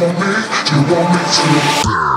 want me, you want me to.